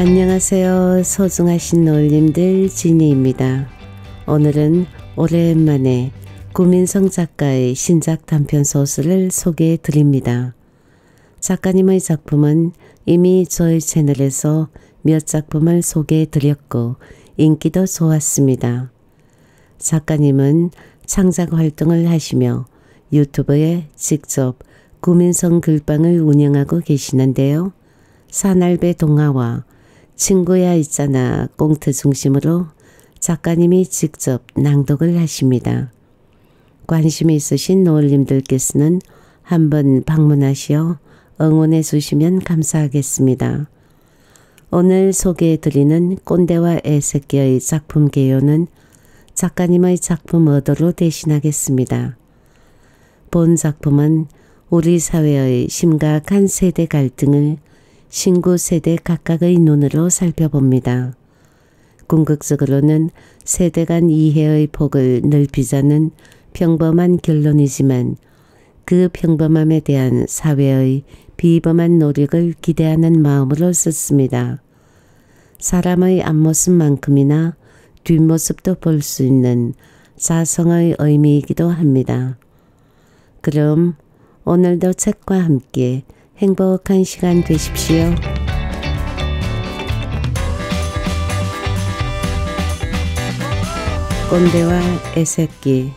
안녕하세요. 소중하신 놀림들 지니입니다. 오늘은 오랜만에 구민성 작가의 신작 단편 소설을 소개해 드립니다. 작가님의 작품은 이미 저희 채널에서 몇 작품을 소개해 드렸고 인기도 좋았습니다. 작가님은 창작 활동을 하시며 유튜브에 직접 구민성 글방을 운영하고 계시는데요. 사날배 동화와 친구야 있잖아 꽁트 중심으로 작가님이 직접 낭독을 하십니다. 관심이 있으신 노을님들께서는 한번 방문하시어 응원해 주시면 감사하겠습니다. 오늘 소개해드리는 꼰대와 애새끼의 작품 개요는 작가님의 작품 의도로 대신하겠습니다. 본 작품은 우리 사회의 심각한 세대 갈등을 신구 세대 각각의 눈으로 살펴봅니다. 궁극적으로는 세대 간 이해의 폭을 넓히자는 평범한 결론이지만 그 평범함에 대한 사회의 비범한 노력을 기대하는 마음으로 썼습니다. 사람의 앞모습만큼이나 뒷모습도 볼 수 있는 자성의 의미이기도 합니다. 그럼 오늘도 책과 함께 행복한 시간 되십시오. 꼰대와 애새끼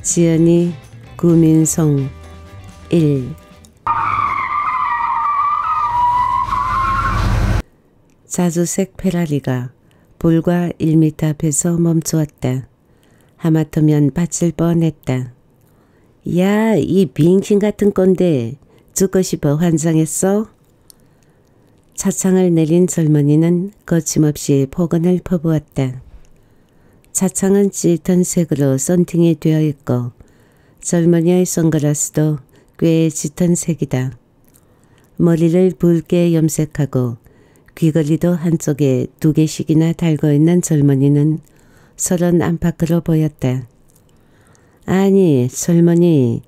지연이 구민성 1 자주색 페라리가 불과 1미터 앞에서 멈추었다. 하마터면 받칠 뻔했다. 야, 이 빙신 같은 건데 죽고 싶어 환장했어? 차창을 내린 젊은이는 거침없이 폭언을 퍼부었다. 차창은 짙은 색으로 썬팅이 되어 있고 젊은이의 선글라스도 꽤 짙은 색이다. 머리를 붉게 염색하고 귀걸이도 한쪽에 두 개씩이나 달고 있는 젊은이는 서른 안팎으로 보였다. 아니 젊은이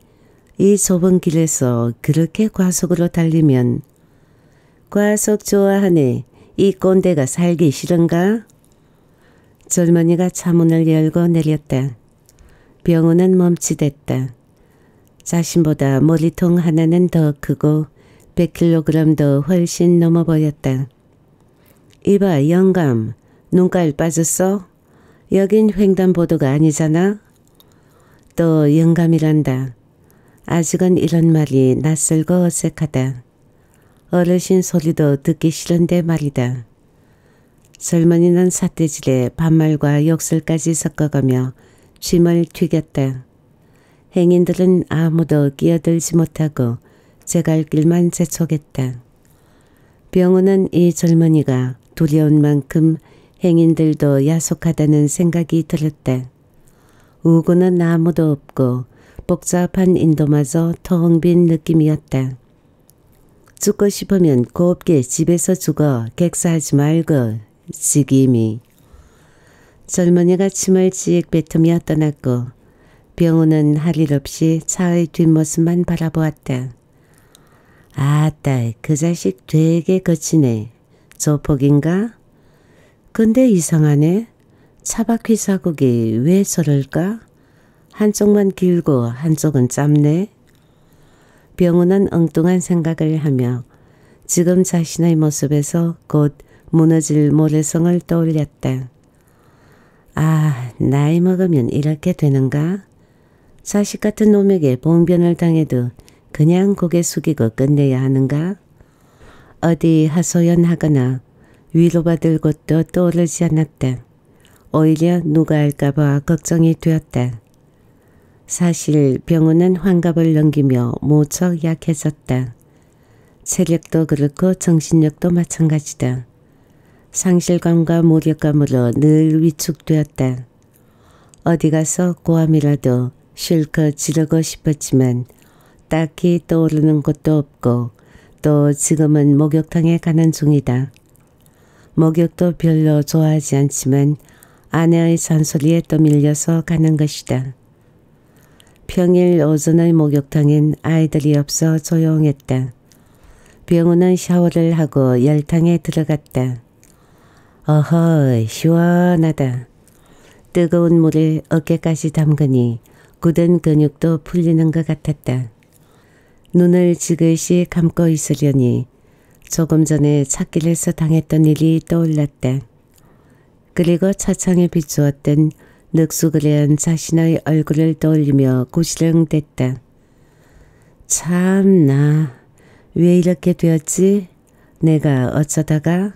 이 좁은 길에서 그렇게 과속으로 달리면 과속 좋아하네. 이 꼰대가 살기 싫은가? 젊은이가 차문을 열고 내렸다. 병원은 멈칫했다. 자신보다 머리통 하나는 더 크고 100kg도 훨씬 넘어 보였다. 이봐 영감 눈깔 빠졌어? 여긴 횡단보도가 아니잖아? 또 영감이란다. 아직은 이런 말이 낯설고 어색하다. 어르신 소리도 듣기 싫은데 말이다. 젊은이는 삿대질에 반말과 욕설까지 섞어가며 쉼을 튀겼다. 행인들은 아무도 끼어들지 못하고 제갈 길만 재촉했다. 병원은 이 젊은이가 두려운 만큼 행인들도 야속하다는 생각이 들었다. 우고는 아무도 없고 복잡한 인도마저 텅 빈 느낌이었다. 죽고 싶으면 곱게 집에서 죽어 객사하지 말고 지김이. 젊은이가 침을 씩 뱉으며 떠났고 병우는 할 일 없이 차의 뒷모습만 바라보았다. 아따 그 자식 되게 거치네. 조폭인가? 근데 이상하네. 차바퀴 자국이 왜 저럴까? 한쪽만 길고 한쪽은 짧네. 병우는 엉뚱한 생각을 하며 지금 자신의 모습에서 곧 무너질 모래성을 떠올렸다. 아, 나이 먹으면 이렇게 되는가? 자식 같은 놈에게 봉변을 당해도 그냥 고개 숙이고 끝내야 하는가? 어디 하소연하거나 위로받을 곳도 떠오르지 않았다. 오히려 누가 알까봐 걱정이 되었다. 사실 병우는 환갑을 넘기며 무척 약해졌다. 체력도 그렇고 정신력도 마찬가지다. 상실감과 무력감으로 늘 위축되었다. 어디 가서 고함이라도 실컷 지르고 싶었지만 딱히 떠오르는 곳도 없고 또 지금은 목욕탕에 가는 중이다. 목욕도 별로 좋아하지 않지만 아내의 잔소리에 떠밀려서 가는 것이다. 평일 오전의 목욕탕엔 아이들이 없어 조용했다. 병우는 샤워를 하고 열탕에 들어갔다. 어허 시원하다. 뜨거운 물을 어깨까지 담그니 굳은 근육도 풀리는 것 같았다. 눈을 지그시 감고 있으려니 조금 전에 찾길에서 당했던 일이 떠올랐다. 그리고 차창에 비추었던 늑수그레한 자신의 얼굴을 떠올리며 고시렁댔다. 참나 왜 이렇게 되었지? 내가 어쩌다가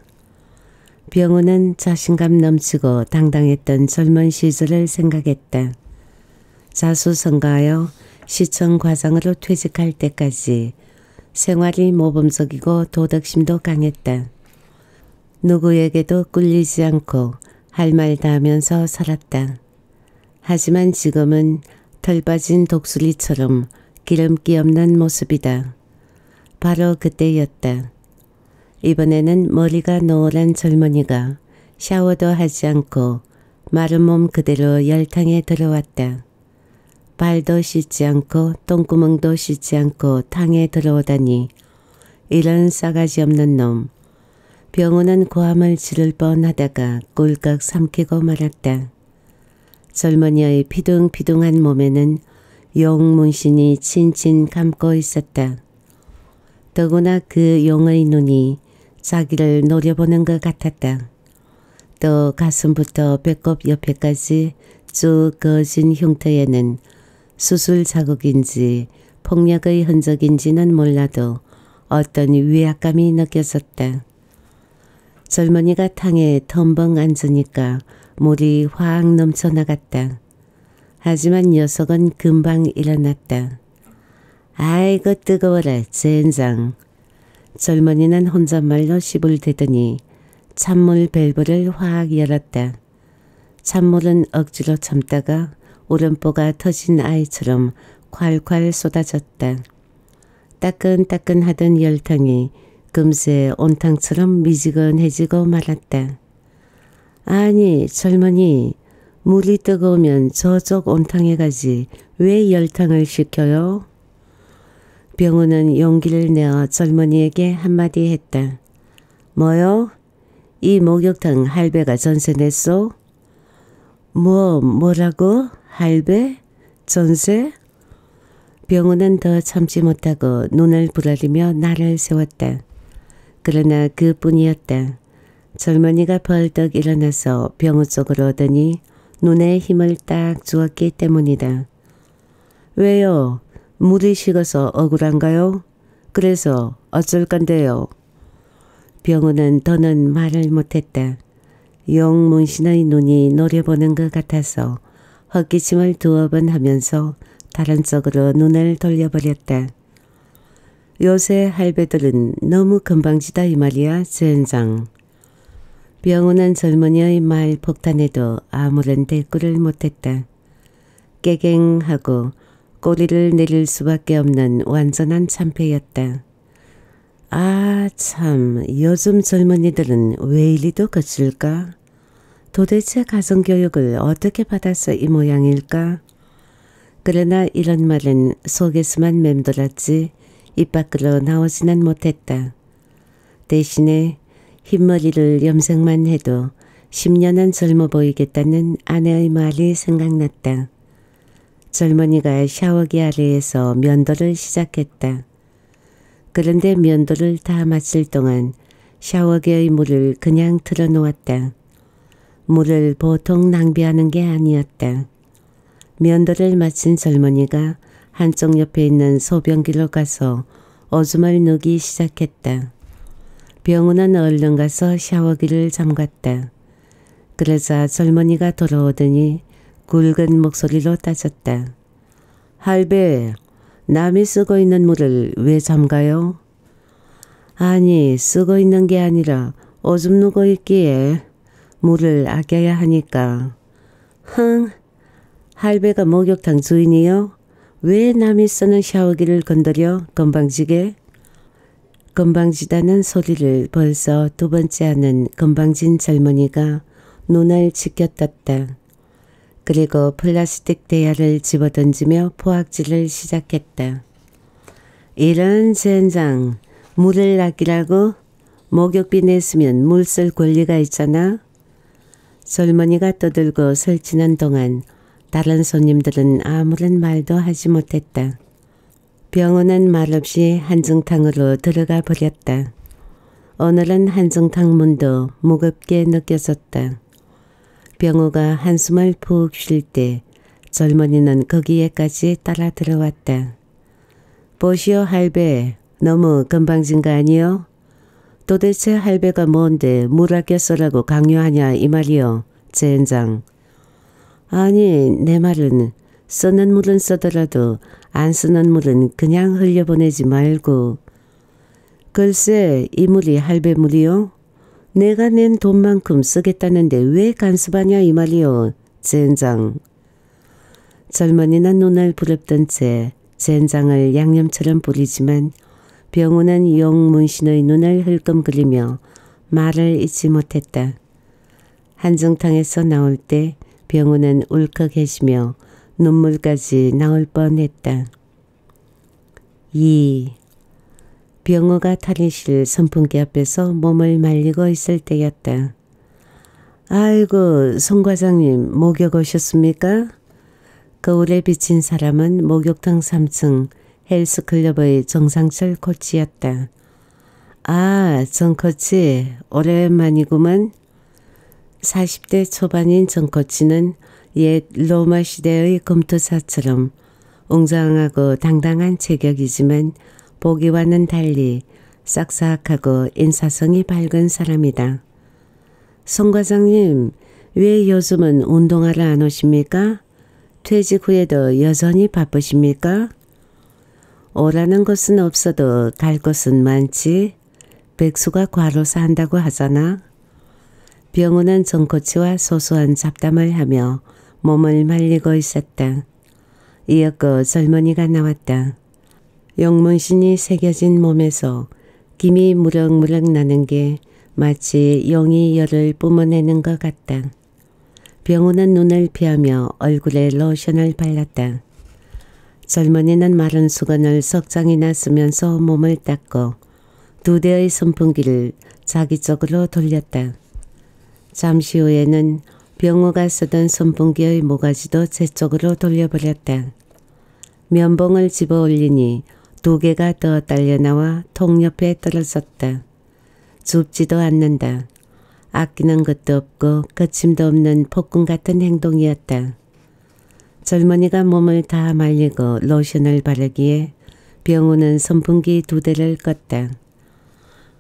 병우는 자신감 넘치고 당당했던 젊은 시절을 생각했다. 자수성가하여 시청 과장으로 퇴직할 때까지 생활이 모범적이고 도덕심도 강했다. 누구에게도 꿀리지 않고 할 말 다 하면서 살았다. 하지만 지금은 털 빠진 독수리처럼 기름기 없는 모습이다. 바로 그때였다. 이번에는 머리가 노란 젊은이가 샤워도 하지 않고 마른 몸 그대로 열탕에 들어왔다. 발도 씻지 않고 똥구멍도 씻지 않고 탕에 들어오다니 이런 싸가지 없는 놈. 병우는 고함을 지를 뻔하다가 꼴깍 삼키고 말았다. 젊은이의 피둥피둥한 몸에는 용문신이 친친 감고 있었다. 더구나 그 용의 눈이 자기를 노려보는 것 같았다. 또 가슴부터 배꼽 옆에까지 쭉 거진 흉터에는 수술 자국인지 폭력의 흔적인지는 몰라도 어떤 위압감이 느껴졌다. 젊은이가 탕에 덤벙 앉으니까 물이 확 넘쳐나갔다. 하지만 녀석은 금방 일어났다. 아이고 뜨거워라 젠장. 젊은이는 혼잣말로 씹을 대더니 찬물 밸브를 확 열었다. 찬물은 억지로 참다가 오른보가 터진 아이처럼 콸콸 쏟아졌다. 따끈따끈하던 열탕이 금세 온탕처럼 미지근해지고 말았다. 아니 젊은이 물이 뜨거우면 저쪽 온탕에 가지 왜 열탕을 시켜요? 병우는 용기를 내어 젊은이에게 한마디 했다. 뭐요? 이 목욕탕 할배가 전세 냈소? 뭐 뭐라고? 할배? 전세? 병우는 더 참지 못하고 눈을 부라리며 나를 세웠다. 그러나 그뿐이었다. 젊은이가 벌떡 일어나서 병우 쪽으로 오더니 눈에 힘을 딱 주었기 때문이다. 왜요? 물이 식어서 억울한가요? 그래서 어쩔 건데요? 병우는 더는 말을 못했다. 용문신의 눈이 노려보는 것 같아서 헛기침을 두어 번 하면서 다른 쪽으로 눈을 돌려버렸다. 요새 할배들은 너무 금방지다 이 말이야, 젠장. 병우는 젊은이의 말 폭탄에도 아무런 대꾸를 못했다. 깨갱하고 꼬리를 내릴 수밖에 없는 완전한 참패였다. 아, 참, 요즘 젊은이들은 왜 이리도 거칠까? 도대체 가정교육을 어떻게 받아서 이 모양일까? 그러나 이런 말은 속에서만 맴돌았지 입 밖으로 나오지는 못했다. 대신에 흰머리를 염색만 해도 10년은 젊어 보이겠다는 아내의 말이 생각났다. 젊은이가 샤워기 아래에서 면도를 시작했다. 그런데 면도를 다 마칠 동안 샤워기의 물을 그냥 틀어놓았다. 물을 보통 낭비하는 게 아니었다. 면도를 마친 젊은이가 한쪽 옆에 있는 소변기로 가서 오줌을 누기 시작했다. 병우는 얼른 가서 샤워기를 잠갔다. 그러자 젊은이가 돌아오더니 굵은 목소리로 따졌다. 할배, 남이 쓰고 있는 물을 왜 잠가요? 아니, 쓰고 있는 게 아니라 오줌 누고 있기에 물을 아껴야 하니까. 흥, 할배가 목욕탕 주인이요? 왜 남이 쓰는 샤워기를 건드려 건방지게? 건방지다는 소리를 벌써 두 번째 하는 건방진 젊은이가 눈을 지켰떴다. 그리고 플라스틱 대야를 집어던지며 포악질을 시작했다. 이런 젠장, 물을 아끼라고? 목욕비 냈으면 물 쓸 권리가 있잖아. 젊은이가 떠들고 설치는 동안 다른 손님들은 아무런 말도 하지 못했다. 병원은 말없이 한정탕으로 들어가 버렸다. 오늘은 한정탕 문도 무겁게 느껴졌다. 병호가 한숨을 푹 쉴 때 젊은이는 거기에까지 따라 들어왔다. 보시오 할배 너무 금방진 거 아니요? 도대체 할배가 뭔데 물 아껴 쓰라고 강요하냐 이 말이요 젠장. 아니 내 말은 쓰는 물은 쓰더라도 안 쓰는 물은 그냥 흘려보내지 말고 글쎄 이 물이 할배 물이요? 내가 낸 돈만큼 쓰겠다는데 왜 간섭하냐 이 말이요 젠장. 젊은이는 눈을 부릅던 채 젠장을 양념처럼 뿌리지만 병우는 용문신의 눈을 흘끔그리며 말을 잊지 못했다. 한정탕에서 나올 때 병우는 울컥해지며 눈물까지 나올 뻔했다. 2. 병우가 탈의실 선풍기 앞에서 몸을 말리고 있을 때였다. 아이고 송 과장님 목욕 오셨습니까? 거울에 비친 사람은 목욕탕 3층 헬스클럽의 정상철 코치였다. 아, 정 코치 오랜만이구만. 40대 초반인 정 코치는 옛 로마 시대의 검토사처럼 웅장하고 당당한 체격이지만 보기와는 달리 싹싹하고 인사성이 밝은 사람이다. 송 과장님, 왜 요즘은 운동하러 안 오십니까? 퇴직 후에도 여전히 바쁘십니까? 오라는 것은 없어도 갈 곳은 많지. 백수가 과로사 한다고 하잖아. 병우는 정코치와 소소한 잡담을 하며 몸을 말리고 있었다. 이었고 젊은이가 나왔다. 용문신이 새겨진 몸에서 김이 무럭무럭 나는 게 마치 용이 열을 뿜어내는 것 같다. 병우는 눈을 피하며 얼굴에 로션을 발랐다. 젊은이는 마른 수건을 석 장이나 쓰면서 몸을 닦고 두 대의 선풍기를 자기 쪽으로 돌렸다. 잠시 후에는 병호가 쓰던 선풍기의 모가지도 제 쪽으로 돌려버렸다. 면봉을 집어 올리니 두 개가 더 딸려나와 통 옆에 떨어졌다. 줍지도 않는다. 아끼는 것도 없고 거침도 없는 폭군 같은 행동이었다. 젊은이가 몸을 다 말리고 로션을 바르기에 병우는 선풍기 두 대를 껐다.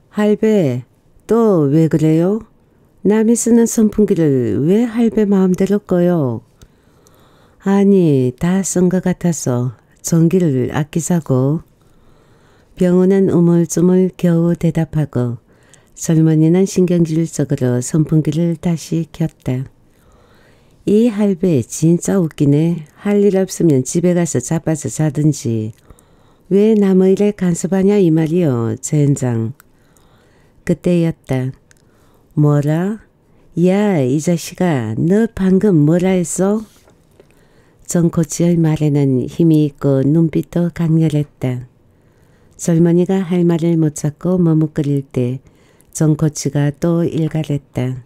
할배, 또 왜 그래요? 남이 쓰는 선풍기를 왜 할배 마음대로 꺼요? 아니, 다 쓴 것 같아서 전기를 아끼자고. 병우는 우물쭈물 겨우 대답하고 젊은이는 신경질적으로 선풍기를 다시 켰다. 이 할배 진짜 웃기네. 할 일 없으면 집에 가서 자빠져 자든지. 왜 남의 일에 간섭하냐 이 말이요. 젠장. 그때였다. 뭐라? 야, 이 자식아, 너 방금 뭐라 했어? 정코치의 말에는 힘이 있고 눈빛도 강렬했다. 젊은이가 할 말을 못 찾고 머뭇거릴 때 정코치가 또 일갈했다.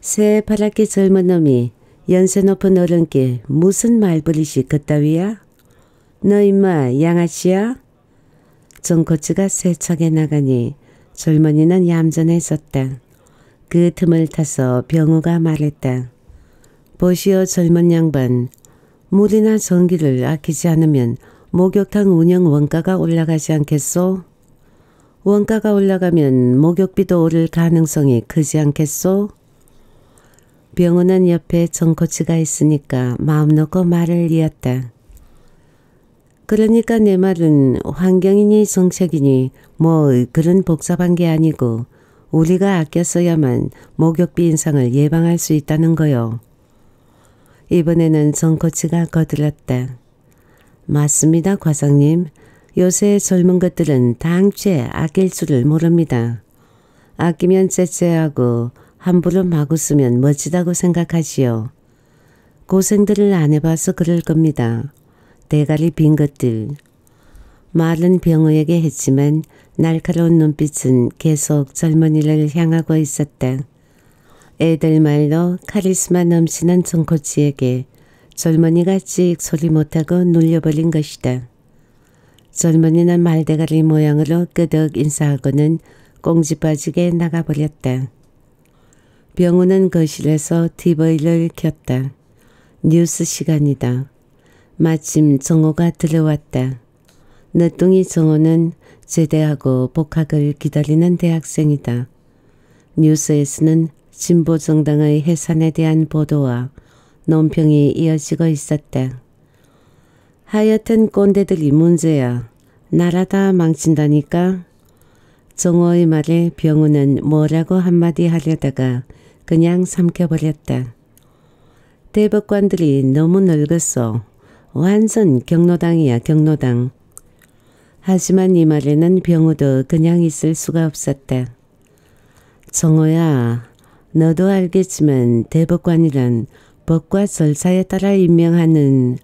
새파랗게 젊은 놈이 연세 높은 어른께 무슨 말버릇이 그따위야? 너 임마 양아치야? 정코치가 세척에 나가니 젊은이는 얌전해졌다. 그 틈을 타서 병우가 말했다. 보시오 젊은 양반. 물이나 전기를 아끼지 않으면 목욕탕 운영 원가가 올라가지 않겠소? 원가가 올라가면 목욕비도 오를 가능성이 크지 않겠소? 병원은 옆에 정코치가 있으니까 마음 놓고 말을 이었다. 그러니까 내 말은 환경이니 정책이니 뭐 그런 복잡한 게 아니고 우리가 아껴 써야만 목욕비 인상을 예방할 수 있다는 거요. 이번에는 정코치가 거들었다. 맞습니다, 과장님. 요새 젊은 것들은 당최 아낄 줄을 모릅니다. 아끼면 째째하고 함부로 마구 쓰면 멋지다고 생각하지요. 고생들을 안 해봐서 그럴 겁니다. 대가리 빈 것들. 말은 병우에게 했지만 날카로운 눈빛은 계속 젊은이를 향하고 있었다. 애들 말로 카리스마 넘치는 정코치에게 젊은이가 찍 소리 못하고 눌려버린 것이다. 젊은이는 말대가리 모양으로 끄덕 인사하고는 꽁지 빠지게 나가버렸다. 병우는 거실에서 TV를 켰다. 뉴스 시간이다. 마침 정호가 들어왔다. 늦둥이 정호는 제대하고 복학을 기다리는 대학생이다. 뉴스에서는 진보 정당의 해산에 대한 보도와 논평이 이어지고 있었다. 하여튼 꼰대들이 문제야. 나라 다 망친다니까. 정호의 말에 병우는 뭐라고 한마디 하려다가 그냥 삼켜버렸다. 대법관들이 너무 늙었어. 완전 경로당이야 경로당. 하지만 이 말에는 병우도 그냥 있을 수가 없었다. 정호야 너도 알겠지만 대법관이란 법과 절차에 따라 임명하는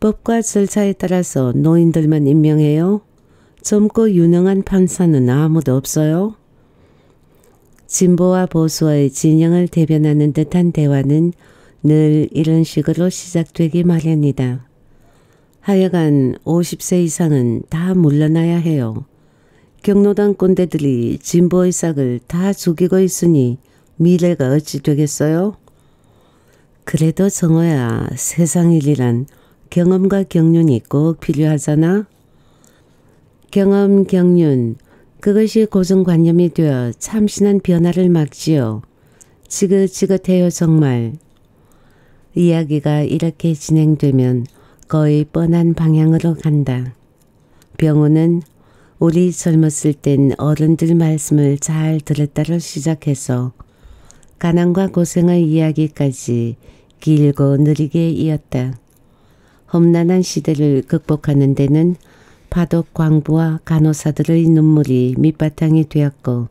법과 절차에 따라서 노인들만 임명해요? 젊고 유능한 판사는 아무도 없어요? 진보와 보수의 진영을 대변하는 듯한 대화는 늘 이런 식으로 시작되기 마련이다. 하여간 50세 이상은 다 물러나야 해요. 경로당 꼰대들이 진보의 싹을 다 죽이고 있으니 미래가 어찌 되겠어요? 그래도 정호야 세상 일이란 경험과 경륜이 꼭 필요하잖아. 경험, 경륜, 그것이 고정관념이 되어 참신한 변화를 막지요. 지긋지긋해요 정말. 이야기가 이렇게 진행되면 거의 뻔한 방향으로 간다. 병호는 우리 젊었을 땐 어른들 말씀을 잘 들었다로 시작해서 가난과 고생의 이야기까지 길고 느리게 이었다. 험난한 시대를 극복하는 데는 파독 광부와 간호사들의 눈물이 밑바탕이 되었고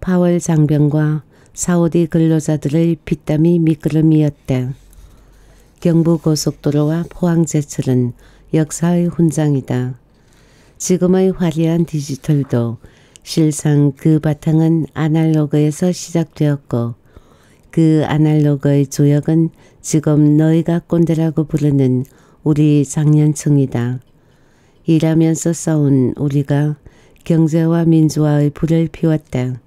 파월 장병과 사우디 근로자들의 핏땀이 미끄럼이었다. 경부고속도로와 포항제철은 역사의 훈장이다. 지금의 화려한 디지털도 실상 그 바탕은 아날로그에서 시작되었고 그 아날로그의 조역은 지금 너희가 꼰대라고 부르는 우리 장년층이다. 일하면서 싸운 우리가 경제와 민주화의 불을 피웠다.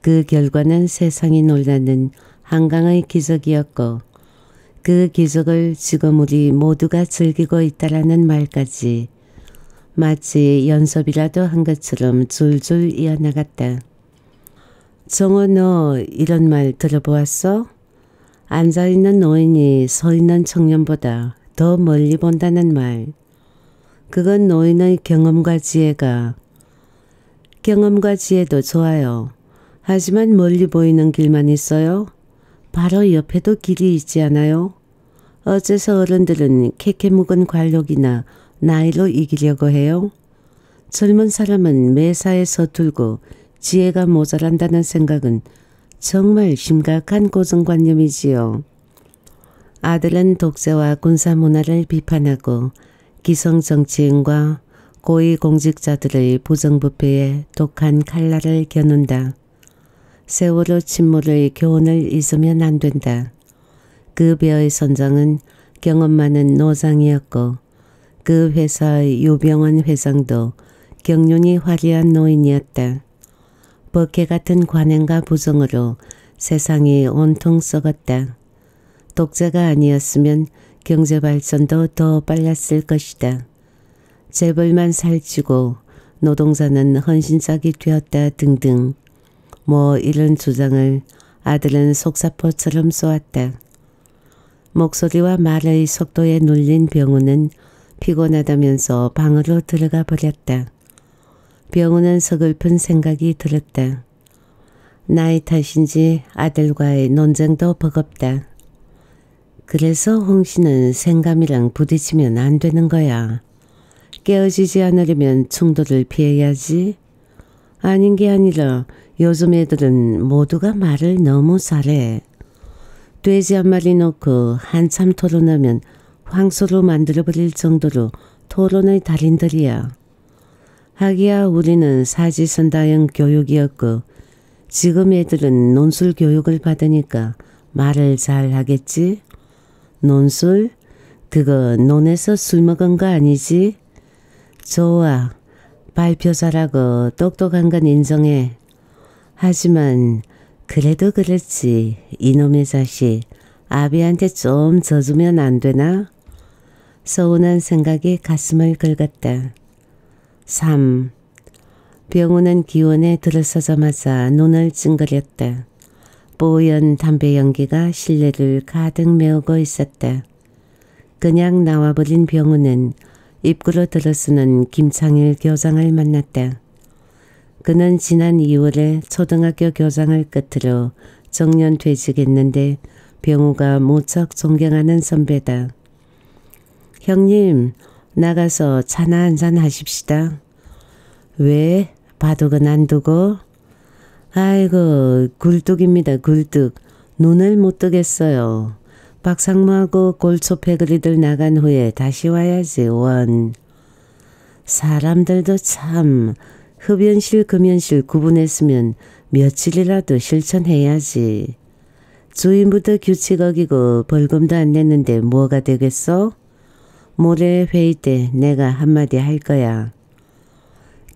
그 결과는 세상이 놀라는 한강의 기적이었고 그 기적을 지금 우리 모두가 즐기고 있다라는 말까지 마치 연습이라도 한 것처럼 줄줄 이어나갔다. 정호 너 이런 말 들어보았어? 앉아있는 노인이 서있는 청년보다 더 멀리 본다는 말. 그건 노인의 경험과 지혜가 경험과 지혜도 좋아요. 하지만 멀리 보이는 길만 있어요. 바로 옆에도 길이 있지 않아요? 어째서 어른들은 캐캐 묵은 관록이나 나이로 이기려고 해요? 젊은 사람은 매사에 서툴고 지혜가 모자란다는 생각은 정말 심각한 고정관념이지요. 아들은 독재와 군사 문화를 비판하고 기성 정치인과 고위 공직자들의 부정부패에 독한 칼날을 겨눈다. 세월호 침몰의 교훈을 잊으면 안 된다. 그 배의 선장은 경험 많은 노장이었고 그 회사의 유병원 회장도 경륜이 화려한 노인이었다. 버케 같은 관행과 부정으로 세상이 온통 썩었다. 독재가 아니었으면 경제 발전도 더 빨랐을 것이다. 재벌만 살찌고 노동자는 헌신짝이 되었다 등등 뭐 이런 주장을 아들은 속사포처럼 쏘았다. 목소리와 말의 속도에 눌린 병우는 피곤하다면서 방으로 들어가 버렸다. 병우는 서글픈 생각이 들었다. 나이 탓인지 아들과의 논쟁도 버겁다. 그래서 홍 씨는 생감이랑 부딪히면 안 되는 거야. 깨어지지 않으려면 충돌을 피해야지. 아닌 게 아니라 요즘 애들은 모두가 말을 너무 잘해. 돼지 한 마리 놓고 한참 토론하면 황소로 만들어버릴 정도로 토론의 달인들이야. 하기야 우리는 사지선다형 교육이었고 지금 애들은 논술 교육을 받으니까 말을 잘 하겠지? 논술? 그거 논에서 술 먹은 거 아니지? 좋아. 발표 잘하고 똑똑한 건 인정해. 하지만 그래도 그렇지. 이놈의 자식. 아비한테 좀 져주면 안 되나? 서운한 생각이 가슴을 긁었다. 3. 병우는 기원에 들어서자마자 눈을 찡그렸다. 뽀얀 담배 연기가 실내를 가득 메우고 있었다. 그냥 나와버린 병우는 입구로 들어서는 김창일 교장을 만났다. 그는 지난 2월에 초등학교 교장을 끝으로 정년 퇴직했는데 병우가 무척 존경하는 선배다. 형님 나가서 차나 한잔 하십시다. 왜? 바둑은 안 두고? 아이고 굴뚝입니다 굴뚝. 눈을 못 뜨겠어요. 박상무하고 골초 패거리들 나간 후에 다시 와야지 원. 사람들도 참 흡연실 금연실 구분했으면 며칠이라도 실천해야지. 주인부터 규칙 어기고 벌금도 안 냈는데 뭐가 되겠어? 모레 회의 때 내가 한마디 할 거야.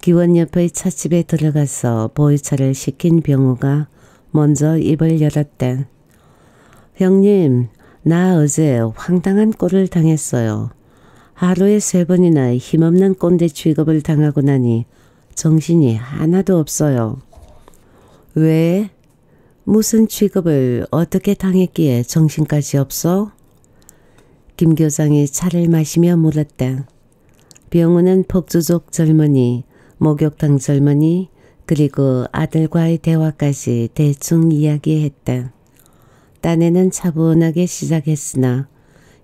기원 옆의 찻집에 들어가서 보이차를 시킨 병우가 먼저 입을 열었다. 형님, 나 어제 황당한 꼴을 당했어요. 하루에 세 번이나 힘없는 꼰대 취급을 당하고 나니 정신이 하나도 없어요. 왜? 무슨 취급을 어떻게 당했기에 정신까지 없어? 김 교장이 차를 마시며 물었다. 병우는 폭주족 젊은이, 목욕탕 젊은이, 그리고 아들과의 대화까지 대충 이야기했다. 딴에는 차분하게 시작했으나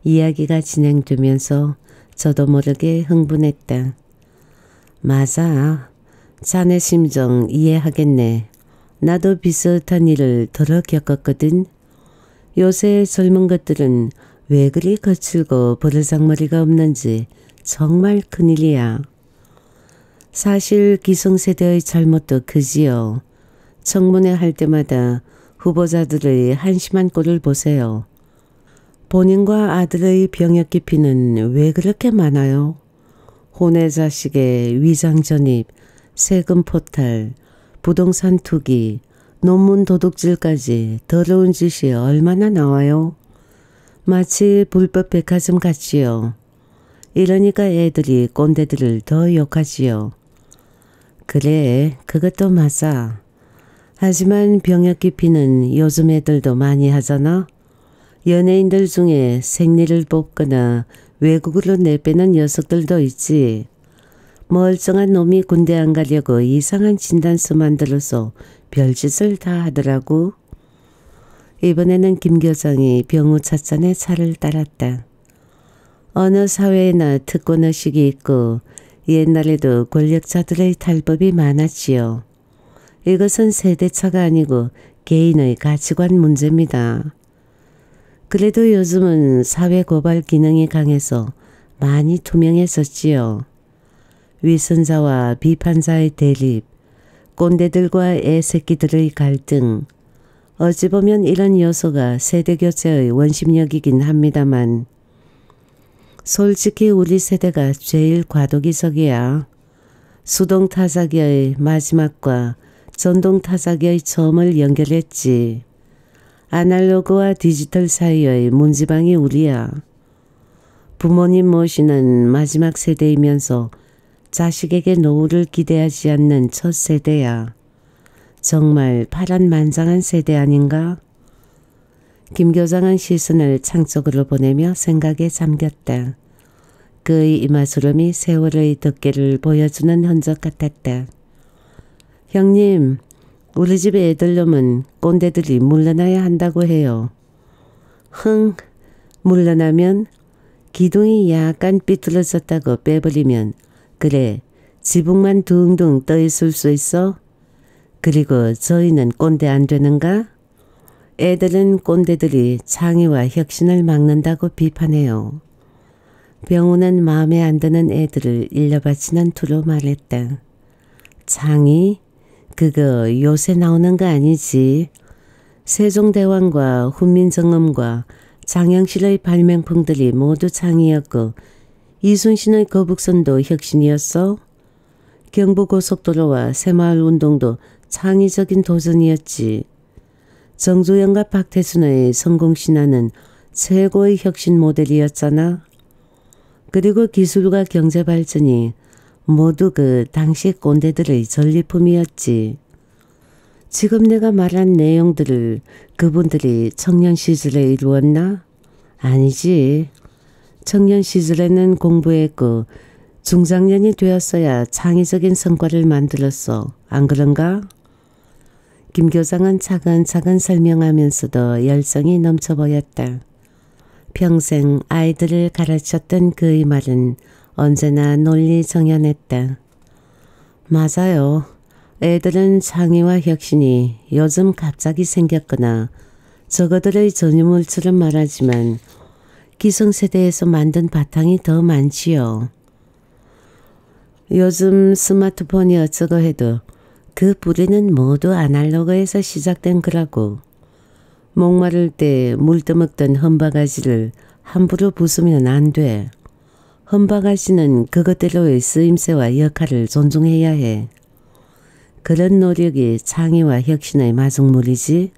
이야기가 진행되면서 저도 모르게 흥분했다. 맞아. 자네 심정 이해하겠네. 나도 비슷한 일을 덜어 겪었거든. 요새 젊은 것들은 왜 그리 거칠고 버르장머리가 없는지 정말 큰일이야. 사실 기성세대의 잘못도 크지요. 청문회 할 때마다 후보자들의 한심한 꼴을 보세요. 본인과 아들의 병역 기피는 왜 그렇게 많아요? 혼외 자식의 위장 전입, 세금 포탈, 부동산 투기, 논문 도둑질까지 더러운 짓이 얼마나 나와요? 마치 불법 백화점 같지요. 이러니까 애들이 꼰대들을 더 욕하지요. 그래, 그것도 맞아. 하지만 병역 기피는 요즘 애들도 많이 하잖아. 연예인들 중에 생리를 뽑거나 외국으로 내빼는 녀석들도 있지. 멀쩡한 놈이 군대 안 가려고 이상한 진단서 만들어서 별짓을 다 하더라고. 이번에는 김 교장이 병우 찻잔에 차를 따랐다. 어느 사회에나 특권의식이 있고 옛날에도 권력자들의 탈법이 많았지요. 이것은 세대차가 아니고 개인의 가치관 문제입니다. 그래도 요즘은 사회 고발 기능이 강해서 많이 투명해졌지요. 위선자와 비판자의 대립, 꼰대들과 애새끼들의 갈등, 어찌 보면 이런 요소가 세대교체의 원심력이긴 합니다만 솔직히 우리 세대가 제일 과도기석이야. 수동타자기의 마지막과 전동타자기의 처음을 연결했지. 아날로그와 디지털 사이의 문지방이 우리야. 부모님 모시는 마지막 세대이면서 자식에게 노후를 기대하지 않는 첫 세대야. 정말 파란만장한 세대 아닌가? 김 교장은 시선을 창쪽으로 보내며 생각에 잠겼다. 그의 이마주름이 세월의 덮개를 보여주는 흔적 같았다. 형님, 우리 집의 애들놈은 꼰대들이 물러나야 한다고 해요. 흥, 물러나면 기둥이 약간 삐뚤어졌다고 빼버리면 그래 지붕만 둥둥 떠 있을 수 있어? 그리고 저희는 꼰대 안 되는가? 애들은 꼰대들이 창의와 혁신을 막는다고 비판해요. 병우는 마음에 안 드는 애들을 일러바치는 투로 말했다. 창이? 그거 요새 나오는 거 아니지? 세종대왕과 훈민정음과 장영실의 발명품들이 모두 창이었고 이순신의 거북선도 혁신이었어? 경부고속도로와 새마을운동도 창의적인 도전이었지. 정주영과 박태순의 성공신화는 최고의 혁신 모델이었잖아. 그리고 기술과 경제 발전이 모두 그 당시 꼰대들의 전리품이었지. 지금 내가 말한 내용들을 그분들이 청년 시절에 이루었나? 아니지. 청년 시절에는 공부했고 중장년이 되었어야 창의적인 성과를 만들었어. 안 그런가? 김 교장은 차근차근 설명하면서도 열정이 넘쳐 보였다. 평생 아이들을 가르쳤던 그의 말은 언제나 논리 정연했다. 맞아요. 애들은 창의와 혁신이 요즘 갑자기 생겼거나 저거들의 전유물처럼 말하지만 기성세대에서 만든 바탕이 더 많지요. 요즘 스마트폰이 어쩌고 해도 그 뿌리는 모두 아날로그에서 시작된 거라고. 목마를 때 물 떠먹던 험바가지를 함부로 부수면 안 돼. 험바가지는 그것대로의 쓰임새와 역할을 존중해야 해. 그런 노력이 창의와 혁신의 마중물이지.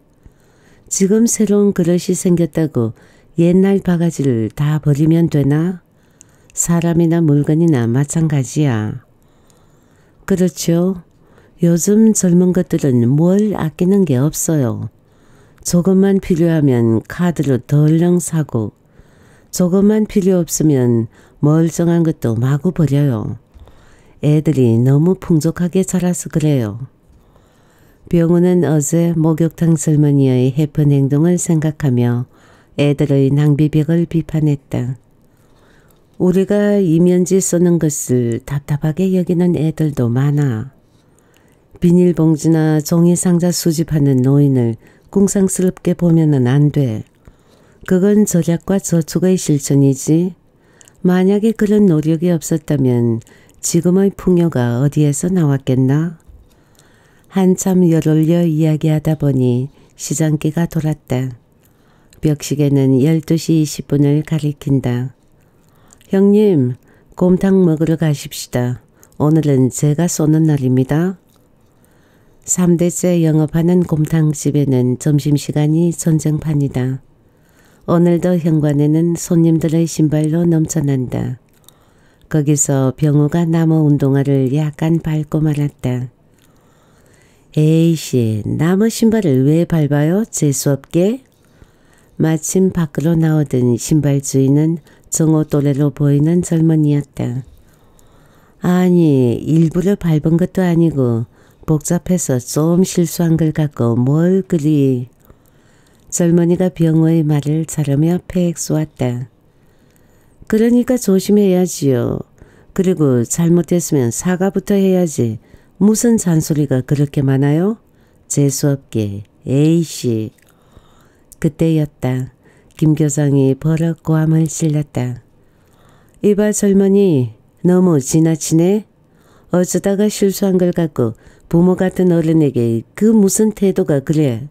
지금 새로운 그릇이 생겼다고 옛날 바가지를 다 버리면 되나? 사람이나 물건이나 마찬가지야. 그렇죠. 요즘 젊은 것들은 뭘 아끼는 게 없어요. 조금만 필요하면 카드로 덜렁 사고 조금만 필요 없으면 멀쩡한 것도 마구 버려요. 애들이 너무 풍족하게 자라서 그래요. 병우는 어제 목욕탕 젊은이의 해픈 행동을 생각하며 애들의 낭비벽을 비판했다. 우리가 이면지 쓰는 것을 답답하게 여기는 애들도 많아. 비닐봉지나 종이상자 수집하는 노인을 궁상스럽게 보면은 안 돼. 그건 절약과 저축의 실천이지. 만약에 그런 노력이 없었다면 지금의 풍요가 어디에서 나왔겠나? 한참 열올려 이야기하다 보니 시장기가 돌았다. 벽시계는 12시 20분을 가리킨다. 형님, 곰탕 먹으러 가십시다. 오늘은 제가 쏘는 날입니다. 3대째 영업하는 곰탕집에는 점심시간이 전쟁판이다. 오늘도 현관에는 손님들의 신발로 넘쳐난다. 거기서 병우가 나무 운동화를 약간 밟고 말았다. 에이씨, 나무 신발을 왜 밟아요? 재수없게? 마침 밖으로 나오던 신발 주인은 정오 또래로 보이는 젊은이였다. 아니, 일부러 밟은 것도 아니고 복잡해서 좀 실수한 걸 갖고 뭘 그리. 젊은이가 병호의 말을 자르며 팩 쏘았다. 그러니까 조심해야지요. 그리고 잘못했으면 사과부터 해야지. 무슨 잔소리가 그렇게 많아요? 재수없게. 에이씨. 그때였다. 김 교장이 버럭 고함을 질렀다. 이봐 젊은이 너무 지나치네. 어쩌다가 실수한 걸 갖고 부모 같은 어른에게 그 무슨 태도가 그래?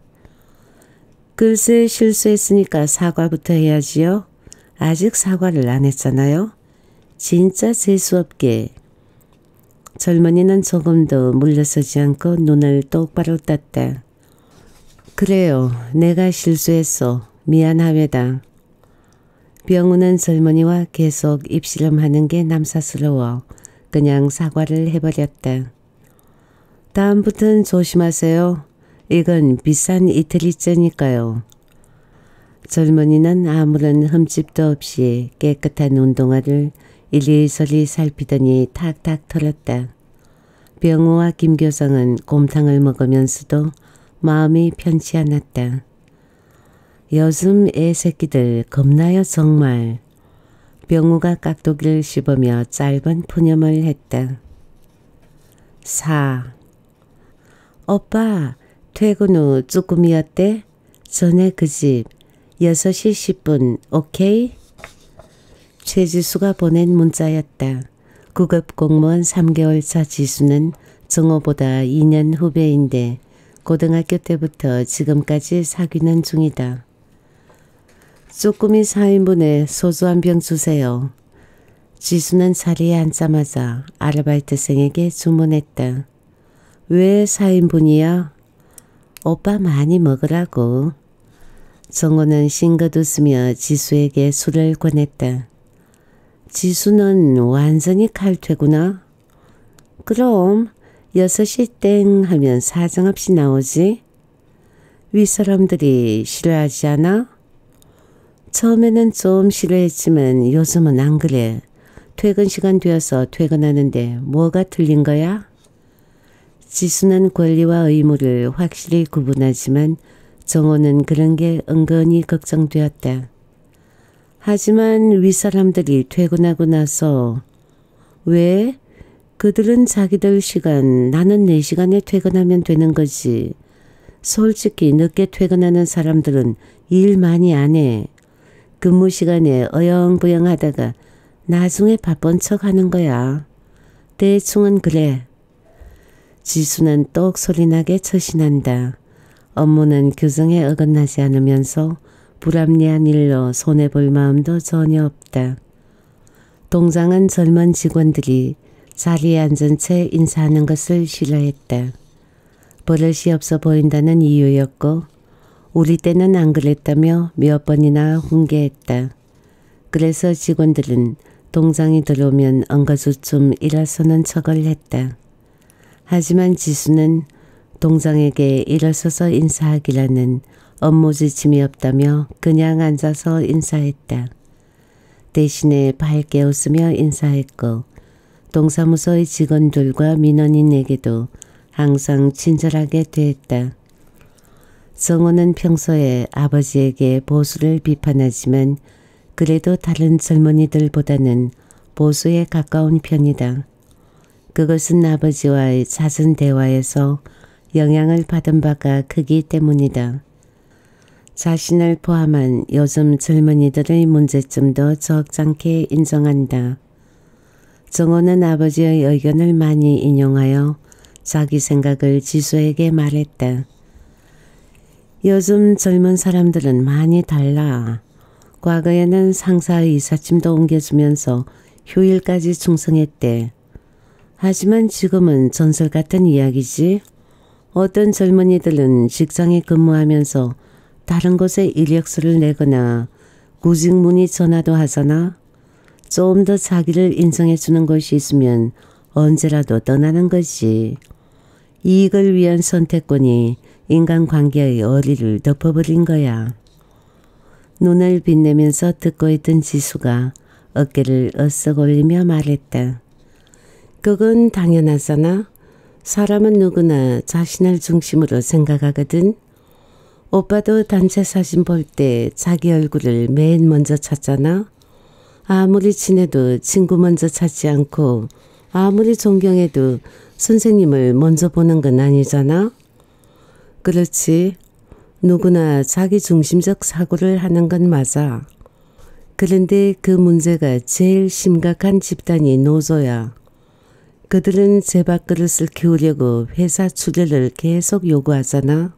글쎄 실수했으니까 사과부터 해야지요. 아직 사과를 안 했잖아요. 진짜 재수없게. 젊은이는 조금도 물러서지 않고 눈을 똑바로 떴다. 그래요. 내가 실수했어. 미안하외다. 병우는 젊은이와 계속 입씨름하는 게 남사스러워 그냥 사과를 해버렸다. 다음부턴 조심하세요. 이건 비싼 이태리째니까요. 젊은이는 아무런 흠집도 없이 깨끗한 운동화를 일리서리 살피더니 탁탁 털었다. 병우와 김교성은 곰탕을 먹으면서도 마음이 편치 않았다. 요즘 애새끼들 겁나요 정말. 병우가 깍두기를 씹으며 짧은 푸념을 했다. 4. 오빠 퇴근 후 쭈꾸미였대? 전에 그 집 6시 10분 오케이? 최지수가 보낸 문자였다. 9급 공무원 3개월 차 지수는 정호보다 2년 후배인데 고등학교 때부터 지금까지 사귀는 중이다. 쪼꾸미 4인분에 소주 한 병 주세요. 지수는 자리에 앉자마자 아르바이트생에게 주문했다. 왜 4인분이야? 오빠 많이 먹으라고. 정호는 싱긋 웃으며 지수에게 술을 권했다. 지수는 완전히 칼퇴구나. 그럼 6시 땡 하면 사정없이 나오지? 윗사람들이 싫어하지 않아? 처음에는 좀 싫어했지만 요즘은 안 그래. 퇴근 시간 되어서 퇴근하는데 뭐가 틀린 거야? 지수는 권리와 의무를 확실히 구분하지만 정호는 그런 게 은근히 걱정되었다. 하지만 윗사람들이 퇴근하고 나서 왜? 그들은 자기들 시간, 나는 내 시간에 퇴근하면 되는 거지. 솔직히 늦게 퇴근하는 사람들은 일 많이 안 해. 근무 시간에 어영부영 하다가 나중에 바쁜 척 하는 거야. 대충은 그래. 지수는 똑 소리나게 처신한다. 업무는 규정에 어긋나지 않으면서 불합리한 일로 손해볼 마음도 전혀 없다. 동장은 젊은 직원들이 자리에 앉은 채 인사하는 것을 싫어했다. 버릇이 없어 보인다는 이유였고 우리 때는 안 그랬다며 몇 번이나 훈계했다. 그래서 직원들은 동장이 들어오면 엉거주춤 일어서는 척을 했다. 하지만 지수는 동장에게 일어서서 인사하기라는 업무 지침이 없다며 그냥 앉아서 인사했다. 대신에 밝게 웃으며 인사했고 동사무소의 직원들과 민원인에게도 항상 친절하게 대했다. 성호는 평소에 아버지에게 보수를 비판하지만 그래도 다른 젊은이들보다는 보수에 가까운 편이다. 그것은 아버지와의 잦은 대화에서 영향을 받은 바가 크기 때문이다. 자신을 포함한 요즘 젊은이들의 문제점도 적잖게 인정한다. 정호는 아버지의 의견을 많이 인용하여 자기 생각을 지수에게 말했다. 요즘 젊은 사람들은 많이 달라. 과거에는 상사의 이삿짐도 옮겨주면서 휴일까지 충성했대. 하지만 지금은 전설 같은 이야기지. 어떤 젊은이들은 직장에 근무하면서 다른 곳에 이력서를 내거나 구직문의 전화도 하잖아. 좀 더 자기를 인정해 주는 것이 있으면 언제라도 떠나는 거지. 이익을 위한 선택권이 인간관계의 어리를 덮어버린 거야. 눈을 빛내면서 듣고 있던 지수가 어깨를 어쓱 올리며 말했다. 그건 당연하잖아. 사람은 누구나 자신을 중심으로 생각하거든. 오빠도 단체 사진 볼 때 자기 얼굴을 맨 먼저 찾잖아. 아무리 친해도 친구 먼저 찾지 않고 아무리 존경해도 선생님을 먼저 보는 건 아니잖아. 그렇지. 누구나 자기 중심적 사고를 하는 건 맞아. 그런데 그 문제가 제일 심각한 집단이 노조야. 그들은 제 밥그릇을 키우려고 회사 출혈을 계속 요구하잖아.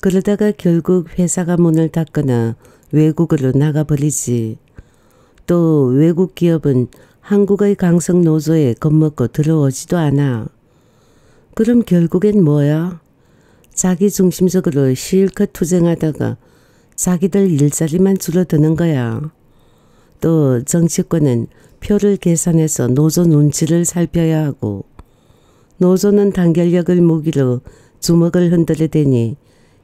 그러다가 결국 회사가 문을 닫거나 외국으로 나가버리지. 또 외국 기업은 한국의 강성 노조에 겁먹고 들어오지도 않아. 그럼 결국엔 뭐야? 자기 중심적으로 실컷 투쟁하다가 자기들 일자리만 줄어드는 거야. 또 정치권은 표를 계산해서 노조 눈치를 살펴야 하고 노조는 단결력을 무기로 주먹을 흔들어 대니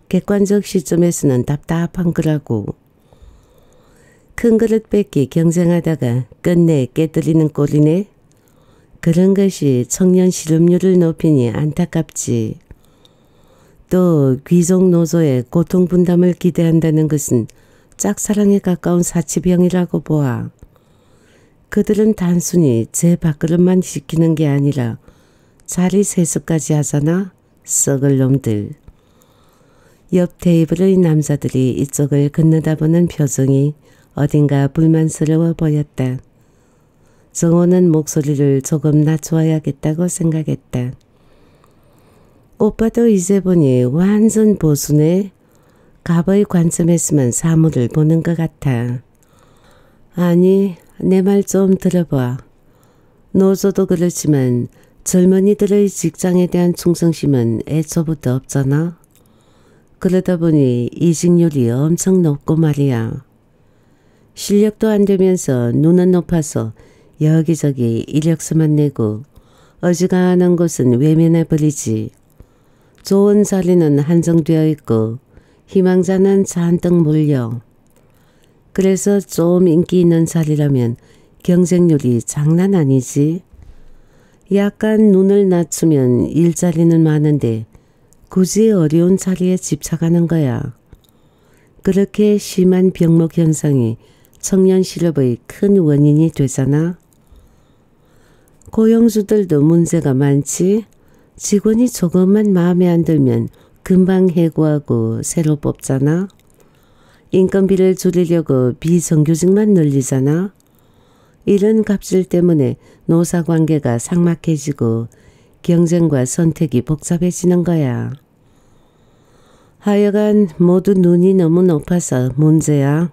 객관적 시점에서는 답답한 거라고. 큰 그릇 뺏기 경쟁하다가 끝내 깨뜨리는 꼴이네. 그런 것이 청년 실업률을 높이니 안타깝지. 또 귀족 노조의 고통 분담을 기대한다는 것은 짝사랑에 가까운 사치병이라고 보아. 그들은 단순히 제 밥그릇만 시키는 게 아니라 자리 세습까지 하잖아. 썩을 놈들. 옆 테이블의 남자들이 이쪽을 건너다보는 표정이 어딘가 불만스러워 보였다. 정호는 목소리를 조금 낮추어야겠다고 생각했다. 오빠도 이제 보니 완전 보수네. 갑의 관점에서만 사물을 보는 것 같아. 아니, 내 말 좀 들어봐. 노조도 그렇지만 젊은이들의 직장에 대한 충성심은 애초부터 없잖아. 그러다 보니 이직률이 엄청 높고 말이야. 실력도 안 되면서 눈은 높아서 여기저기 이력서만 내고 어지간한 곳은 외면해버리지. 좋은 자리는 한정되어 있고 희망자는 잔뜩 몰려. 그래서 좀 인기 있는 자리라면 경쟁률이 장난 아니지. 약간 눈을 낮추면 일자리는 많은데 굳이 어려운 자리에 집착하는 거야. 그렇게 심한 병목 현상이 청년 실업의 큰 원인이 되잖아. 고용주들도 문제가 많지. 직원이 조금만 마음에 안 들면 금방 해고하고 새로 뽑잖아. 인건비를 줄이려고 비정규직만 늘리잖아. 이런 갑질 때문에 노사관계가 삭막해지고 경쟁과 선택이 복잡해지는 거야. 하여간 모두 눈이 너무 높아서 문제야.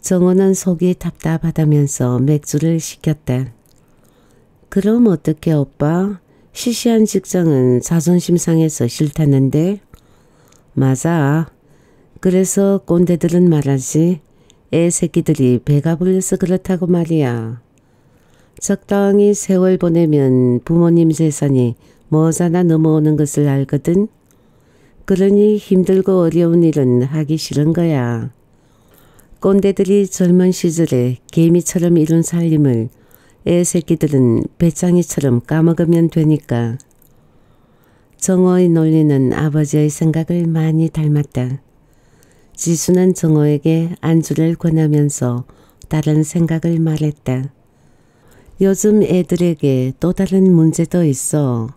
정원은 속이 답답하다면서 맥주를 시켰다. 그럼 어떻게 오빠? 시시한 직장은 자존심 상해서 싫다는데? 맞아. 그래서 꼰대들은 말하지. 애 새끼들이 배가 불려서 그렇다고 말이야. 적당히 세월 보내면 부모님 재산이 머자나 넘어오는 것을 알거든. 그러니 힘들고 어려운 일은 하기 싫은 거야. 꼰대들이 젊은 시절에 개미처럼 이룬 살림을 애 새끼들은 배짱이처럼 까먹으면 되니까. 정호의 논리는 아버지의 생각을 많이 닮았다. 지수는 정호에게 안주를 권하면서 다른 생각을 말했다. 요즘 애들에게 또 다른 문제도 있어.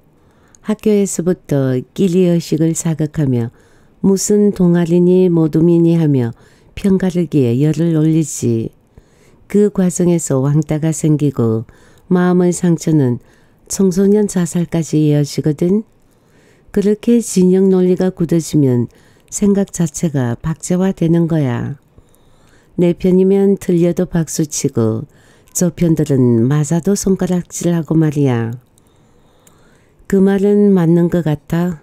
학교에서부터 끼리의식을 자극하며 무슨 동아리니 모둠이니 하며 편가르기에 열을 올리지. 그 과정에서 왕따가 생기고 마음의 상처는 청소년 자살까지 이어지거든. 그렇게 진영 논리가 굳어지면 생각 자체가 박제화되는 거야. 내 편이면 틀려도 박수치고 저 편들은 맞아도 손가락질하고 말이야. 그 말은 맞는 것 같아.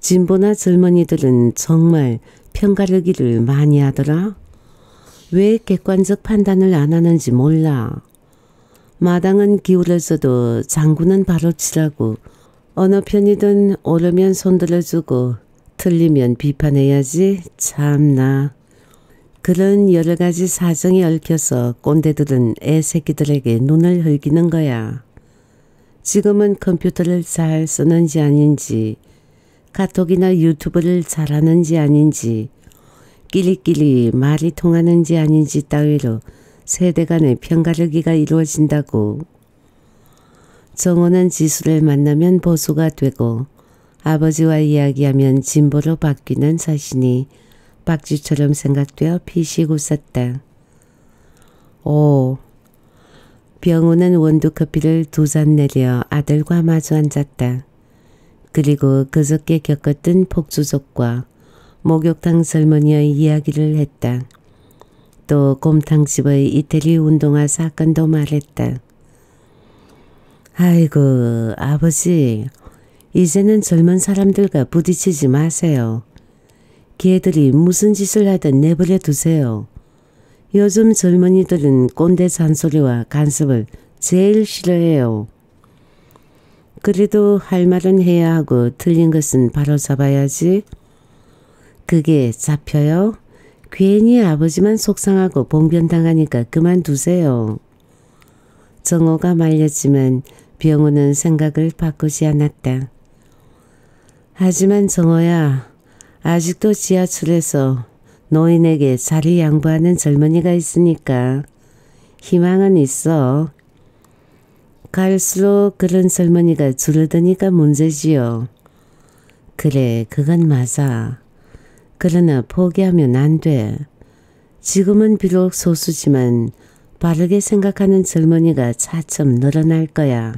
진보나 젊은이들은 정말 편가르기를 많이 하더라. 왜 객관적 판단을 안 하는지 몰라. 마당은 기울어서도 장구는 바로 치라고 어느 편이든 오르면 손들어주고 틀리면 비판해야지 참나. 그런 여러 가지 사정이 얽혀서 꼰대들은 애 새끼들에게 눈을 흘기는 거야. 지금은 컴퓨터를 잘 쓰는지 아닌지, 카톡이나 유튜브를 잘하는지 아닌지, 끼리끼리 말이 통하는지 아닌지 따위로 세대 간의 편가르기가 이루어진다고. 정호는 지수를 만나면 보수가 되고 아버지와 이야기하면 진보로 바뀌는 자신이 박쥐처럼 생각되어 피식 웃었다. 오. 병우는 원두커피를 두 잔 내려 아들과 마주 앉았다. 그리고 그저께 겪었던 폭주족과 목욕탕 젊은이의 이야기를 했다. 또 곰탕집의 이태리 운동화 사건도 말했다. 아이고 아버지 이제는 젊은 사람들과 부딪히지 마세요. 걔들이 무슨 짓을 하든 내버려 두세요. 요즘 젊은이들은 꼰대 잔소리와 간섭을 제일 싫어해요. 그래도 할 말은 해야 하고 틀린 것은 바로 잡아야지. 그게 잡혀요? 괜히 아버지만 속상하고 봉변당하니까 그만두세요. 정호가 말렸지만 병우는 생각을 바꾸지 않았다. 하지만 정호야 아직도 지하철에서 노인에게 자리 양보하는 젊은이가 있으니까 희망은 있어. 갈수록 그런 젊은이가 줄어드니까 문제지요. 그래 그건 맞아. 그러나 포기하면 안 돼. 지금은 비록 소수지만 바르게 생각하는 젊은이가 차츰 늘어날 거야.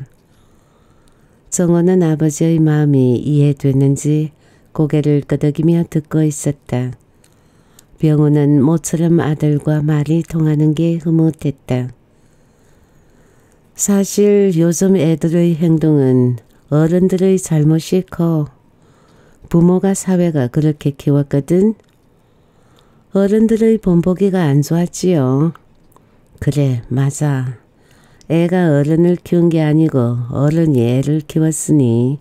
정원은 아버지의 마음이 이해됐는지 고개를 끄덕이며 듣고 있었다. 병우는 모처럼 아들과 말이 통하는 게 흐뭇했다. 사실 요즘 애들의 행동은 어른들의 잘못이 커. 부모가 사회가 그렇게 키웠거든. 어른들의 본보기가 안 좋았지요. 그래 맞아. 애가 어른을 키운 게 아니고 어른이 애를 키웠으니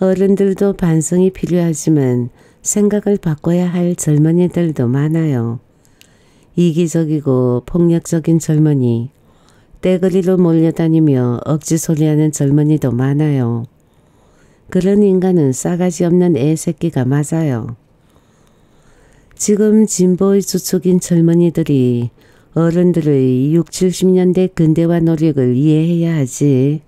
어른들도 반성이 필요하지만 생각을 바꿔야 할 젊은이들도 많아요. 이기적이고 폭력적인 젊은이, 떼거리로 몰려다니며 억지 소리하는 젊은이도 많아요. 그런 인간은 싸가지 없는 애새끼가 맞아요. 지금 진보의 주축인 젊은이들이 어른들의 6, 70년대 근대화 노력을 이해해야 하지.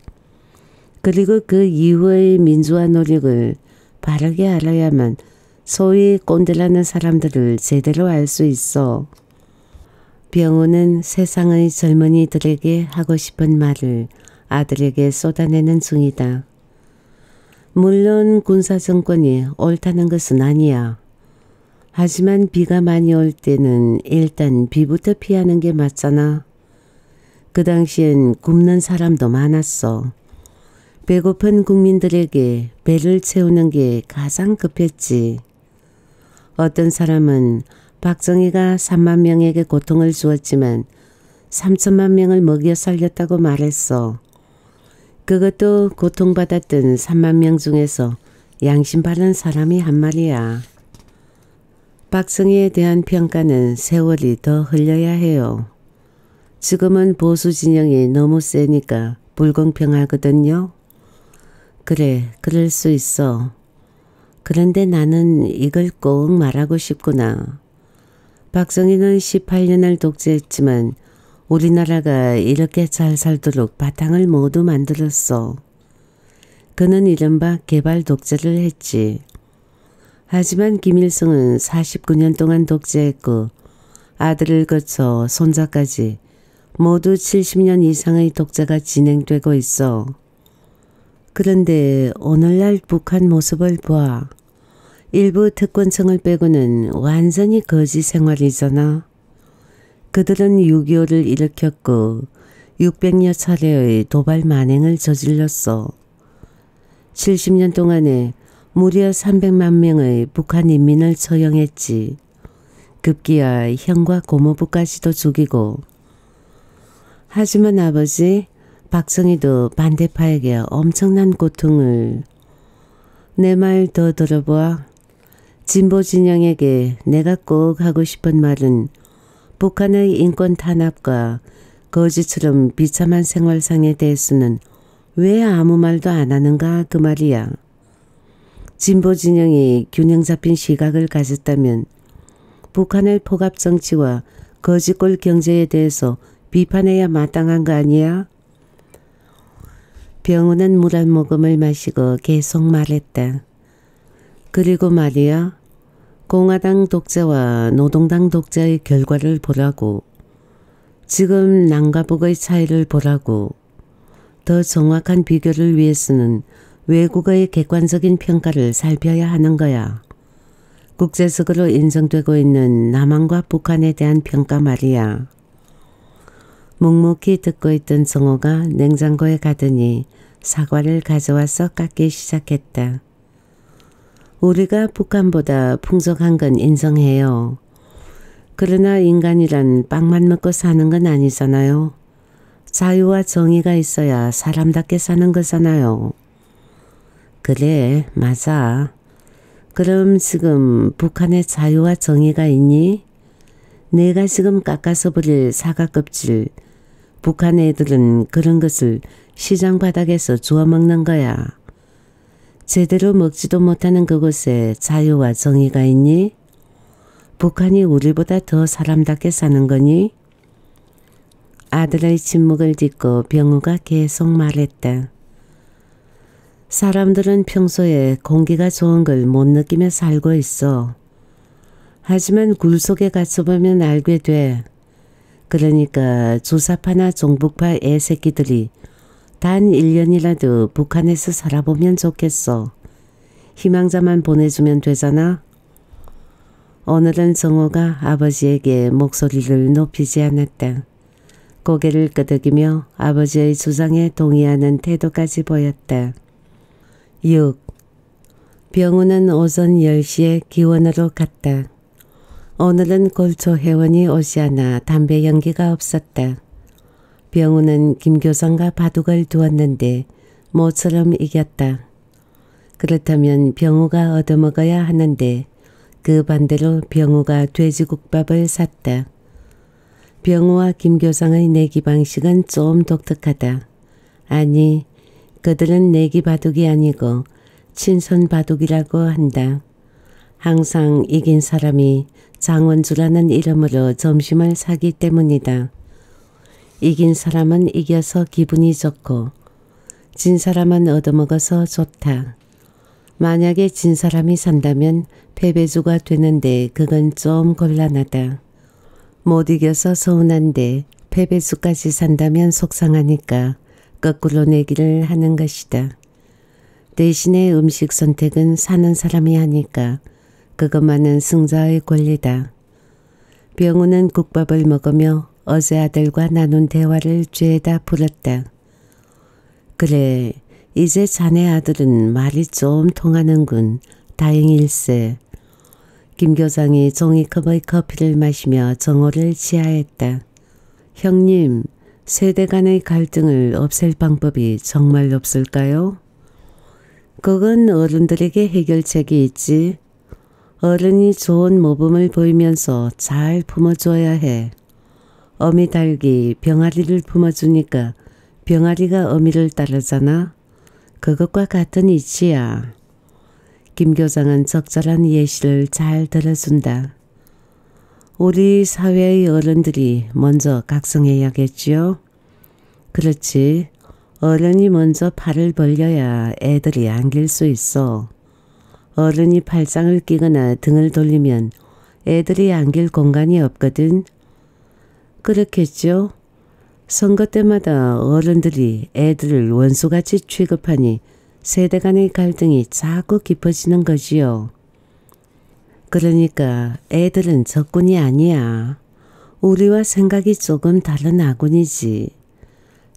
그리고 그 이후의 민주화 노력을 바르게 알아야만 소위 꼰대라는 사람들을 제대로 알 수 있어. 병우는 세상의 젊은이들에게 하고 싶은 말을 아들에게 쏟아내는 중이다. 물론 군사정권이 옳다는 것은 아니야. 하지만 비가 많이 올 때는 일단 비부터 피하는 게 맞잖아. 그 당시엔 굶는 사람도 많았어. 배고픈 국민들에게 배를 채우는 게 가장 급했지. 어떤 사람은 박정희가 3만 명에게 고통을 주었지만 3천만 명을 먹여 살렸다고 말했어. 그것도 고통받았던 3만 명 중에서 양심 바른 사람이 한 말이야. 박성희에 대한 평가는 세월이 더 흘려야 해요. 지금은 보수 진영이 너무 세니까 불공평하거든요. 그래, 그럴 수 있어. 그런데 나는 이걸 꼭 말하고 싶구나. 박성희는 18년을 독재했지만 우리나라가 이렇게 잘 살도록 바탕을 모두 만들었어. 그는 이른바 개발 독재를 했지. 하지만 김일성은 49년 동안 독재했고 아들을 거쳐 손자까지 모두 70년 이상의 독재가 진행되고 있어. 그런데 오늘날 북한 모습을 봐. 일부 특권층을 빼고는 완전히 거지 생활이잖아. 그들은 6.25를 일으켰고 600여 차례의 도발 만행을 저질렀어. 70년 동안에 무려 300만 명의 북한 인민을 처형했지. 급기야 형과 고모부까지도 죽이고. 하지만 아버지 박성희도 반대파에게 엄청난 고통을 내 말 더 들어봐. 진보 진영에게 내가 꼭 하고 싶은 말은 북한의 인권 탄압과 거지처럼 비참한 생활상에 대해서는 왜 아무 말도 안 하는가 그 말이야. 진보 진영이 균형 잡힌 시각을 가졌다면 북한의 포갑 정치와 거지꼴 경제에 대해서 비판해야 마땅한 거 아니야? 병우는 물 한 모금을 마시고 계속 말했다. 그리고 말이야. 공화당 독재와 노동당 독재의 결과를 보라고. 지금 남과 북의 차이를 보라고. 더 정확한 비교를 위해서는 외국의 객관적인 평가를 살펴야 하는 거야. 국제적으로 인정되고 있는 남한과 북한에 대한 평가 말이야. 묵묵히 듣고 있던 정호가 냉장고에 가더니 사과를 가져와서 깎기 시작했다. 우리가 북한보다 풍족한 건 인정해요. 그러나 인간이란 빵만 먹고 사는 건 아니잖아요. 자유와 정의가 있어야 사람답게 사는 거잖아요. 그래, 맞아. 그럼 지금 북한에 자유와 정의가 있니? 내가 지금 깎아서 버릴 사과 껍질, 북한 애들은 그런 것을 시장 바닥에서 주워 먹는 거야. 제대로 먹지도 못하는 그곳에 자유와 정의가 있니? 북한이 우리보다 더 사람답게 사는 거니? 아들의 침묵을 딛고 병우가 계속 말했다. 사람들은 평소에 공기가 좋은 걸 못 느끼며 살고 있어. 하지만 굴 속에 갇혀보면 알게 돼. 그러니까 조사파나 종북파 애새끼들이 단 1년이라도 북한에서 살아보면 좋겠어. 희망자만 보내주면 되잖아. 오늘은 정호가 아버지에게 목소리를 높이지 않았다. 고개를 끄덕이며 아버지의 주장에 동의하는 태도까지 보였다. 6. 병우는 오전 10시에 기원으로 갔다. 오늘은 골초 회원이 오지 않아 담배 연기가 없었다. 병우는 김교장과 바둑을 두었는데 모처럼 이겼다. 그렇다면 병우가 얻어먹어야 하는데 그 반대로 병우가 돼지국밥을 샀다. 병우와 김교장의 내기 방식은 좀 독특하다. 아니, 그들은 내기 바둑이 아니고 친선 바둑이라고 한다. 항상 이긴 사람이 장원주라는 이름으로 점심을 사기 때문이다. 이긴 사람은 이겨서 기분이 좋고 진 사람은 얻어먹어서 좋다. 만약에 진 사람이 산다면 패배주가 되는데 그건 좀 곤란하다. 못 이겨서 서운한데 패배수까지 산다면 속상하니까 거꾸로 내기를 하는 것이다. 대신에 음식 선택은 사는 사람이 하니까 그것만은 승자의 권리다. 병우는 국밥을 먹으며 어제 아들과 나눈 대화를 죄다 풀었다. 그래, 이제 자네 아들은 말이 좀 통하는군. 다행일세. 김 교장이 종이컵의 커피를 마시며 정호를 지하했다. 형님, 세대 간의 갈등을 없앨 방법이 정말 없을까요? 그건 어른들에게 해결책이 있지. 어른이 좋은 모범을 보이면서 잘 품어줘야 해. 어미 닭이 병아리를 품어주니까 병아리가 어미를 따르잖아. 그것과 같은 이치야. 김 교장은 적절한 예시를 잘 들어준다. 우리 사회의 어른들이 먼저 각성해야겠지요? 그렇지. 어른이 먼저 팔을 벌려야 애들이 안길 수 있어. 어른이 팔짱을 끼거나 등을 돌리면 애들이 안길 공간이 없거든. 그렇겠죠? 선거 때마다 어른들이 애들을 원수같이 취급하니 세대 간의 갈등이 자꾸 깊어지는 거지요. 그러니까 애들은 적군이 아니야. 우리와 생각이 조금 다른 아군이지.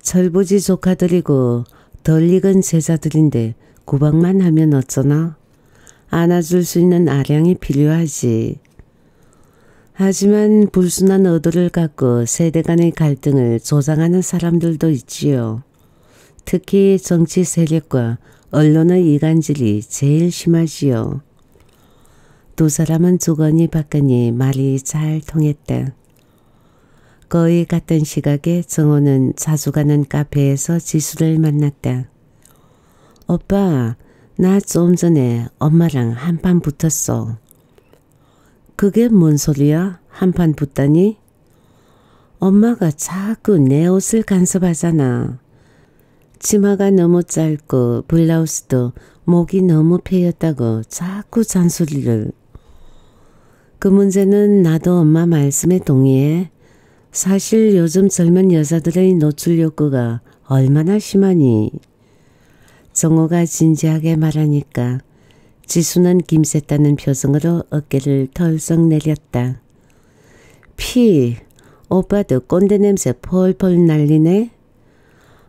철부지 조카들이고 덜 익은 제자들인데 구박만 하면 어쩌나? 안아줄 수 있는 아량이 필요하지. 하지만 불순한 의도를 갖고 세대 간의 갈등을 조장하는 사람들도 있지요. 특히 정치 세력과 언론의 이간질이 제일 심하지요. 두 사람은 주거니 받거니 말이 잘 통했다. 거의 같은 시각에 정호는 자주 가는 카페에서 지수를 만났다. 오빠, 나 좀 전에 엄마랑 한판 붙었어. 그게 뭔 소리야? 한판 붙다니? 엄마가 자꾸 내 옷을 간섭하잖아. 치마가 너무 짧고 블라우스도 목이 너무 패였다고 자꾸 잔소리를. 그 문제는 나도 엄마 말씀에 동의해. 사실 요즘 젊은 여자들의 노출 욕구가 얼마나 심하니. 정호가 진지하게 말하니까 지수는 김새따는 표정으로 어깨를 털썩 내렸다. 피, 오빠도 꼰대 냄새 펄펄 날리네?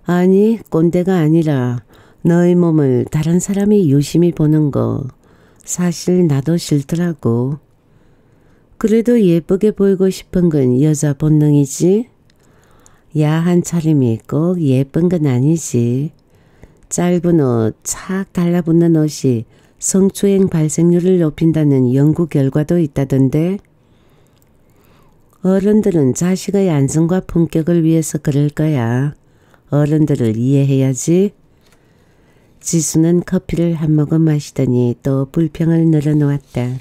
아니, 꼰대가 아니라 너의 몸을 다른 사람이 유심히 보는 거 사실 나도 싫더라고. 그래도 예쁘게 보이고 싶은 건 여자 본능이지. 야한 차림이 꼭 예쁜 건 아니지. 짧은 옷, 착 달라붙는 옷이 성추행 발생률을 높인다는 연구 결과도 있다던데. 어른들은 자식의 안전과 품격을 위해서 그럴 거야. 어른들을 이해해야지. 지수는 커피를 한 모금 마시더니 또 불평을 늘어놓았다.